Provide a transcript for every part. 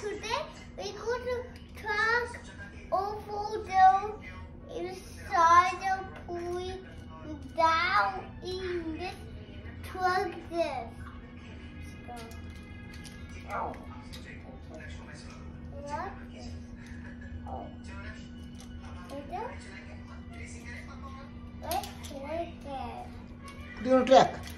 today we go to truck over there inside the pool down in this truck this. What? It. Do you want to track?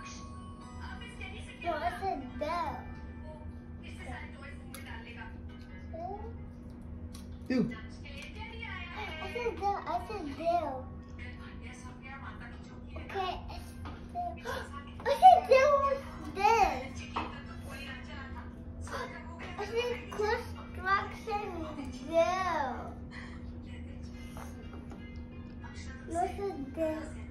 Do. I said that. I said there. Okay. I said was this. I said construction. No, I said there.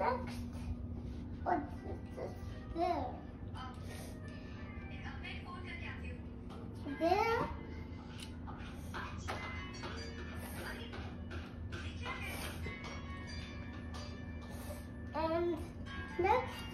Next. What's this? There. There. And next.